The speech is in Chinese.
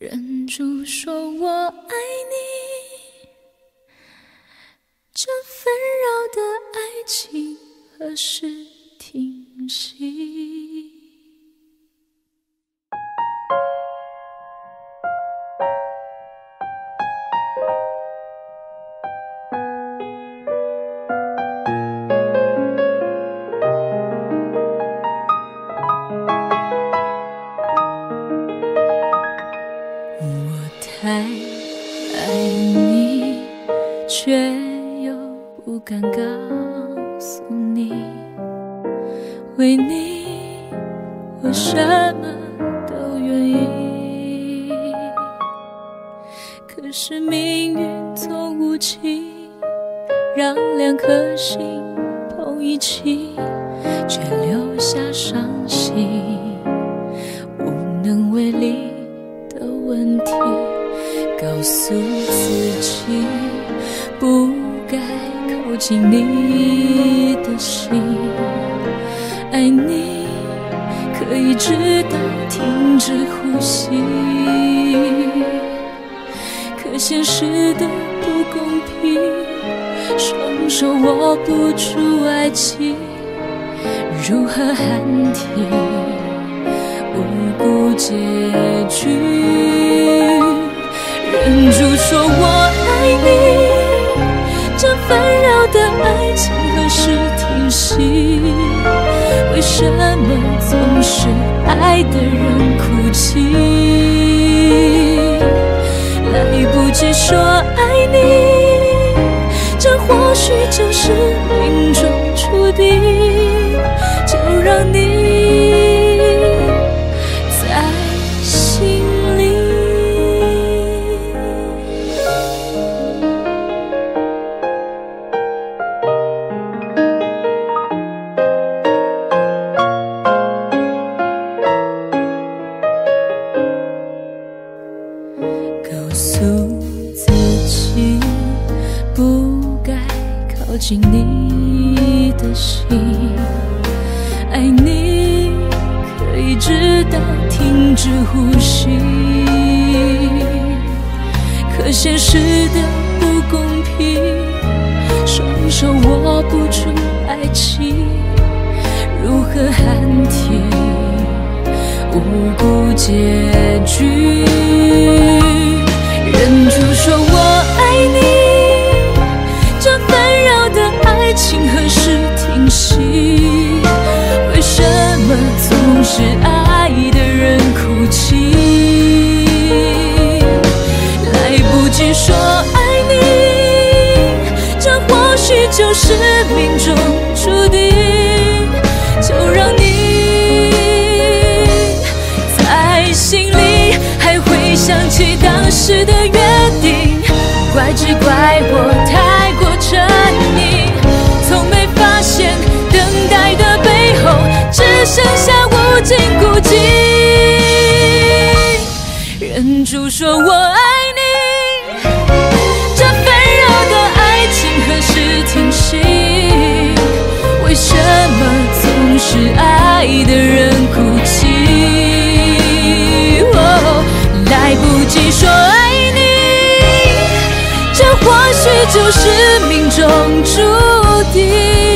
忍住说我爱你，这纷扰的爱情何时停息？却又不敢告诉你，为你我什么都愿意。可是命运总无情，让两颗心碰一起，却留下伤心，无能为力。的问题，告诉自己不该靠近你的心。爱你可以直到停止呼吸，可现实的不公平，双手握不住爱情，如何喊停？无辜结局，忍住说我爱你，是停息？为什么总是爱的人哭泣？来不及说爱你，这或许就是命中注定，就让你。靠近你的心，爱你可以直到停止呼吸，可现实的不公平，双手握不住爱情，如何喊停？无辜结局，总是爱的人哭泣？来不及说爱你，这或许就是命中注定，就让你在。心里还会想起当时的约定，怪只怪我太说我爱你，这纷扰的爱情何时停息？为什么总是爱的人哭泣？哦来不及说爱你，这或许就是命中注定。